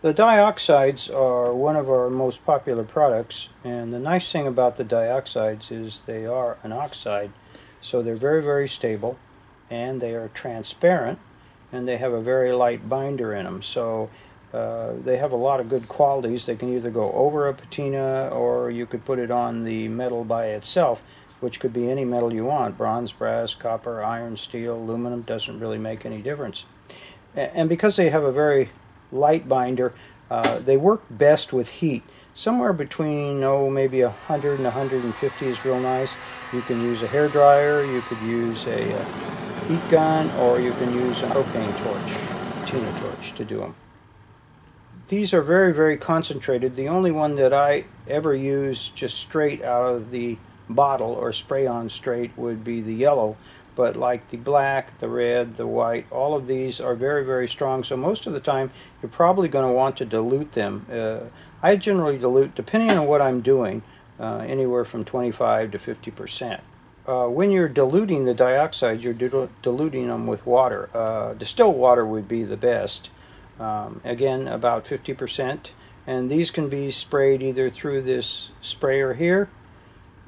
The Dye Oxides are one of our most popular products and the nice thing about the Dye Oxides is they are an oxide so they're very very stable and they are transparent and they have a very light binder in them so uh, they have a lot of good qualities. They can either go over a patina or you could put it on the metal by itself which could be any metal you want bronze, brass, copper, iron, steel, aluminum doesn't really make any difference. And because they have a very light binder. Uh, they work best with heat. Somewhere between, oh, maybe 100 and 150 is real nice. You can use a hair dryer, you could use a uh, heat gun, or you can use a propane torch, tina torch to do them. These are very, very concentrated. The only one that I ever use just straight out of the bottle or spray on straight would be the yellow but like the black, the red, the white, all of these are very, very strong. So most of the time, you're probably going to want to dilute them. Uh, I generally dilute, depending on what I'm doing, uh, anywhere from 25 to 50 percent. Uh, when you're diluting the Dye Oxides, you're diluting them with water. Uh, distilled water would be the best. Um, again, about 50 percent. And these can be sprayed either through this sprayer here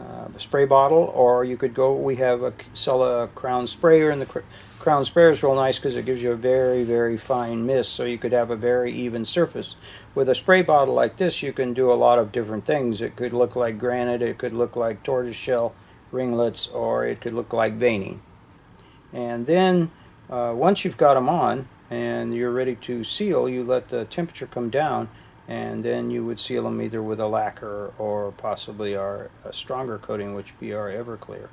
uh, spray bottle, or you could go. We have a sell a Crown sprayer, and the cr Crown sprayer is real nice because it gives you a very very fine mist, so you could have a very even surface. With a spray bottle like this, you can do a lot of different things. It could look like granite, it could look like tortoiseshell ringlets, or it could look like veining. And then uh, once you've got them on and you're ready to seal, you let the temperature come down and then you would seal them either with a lacquer or possibly our a stronger coating which would be our Everclear.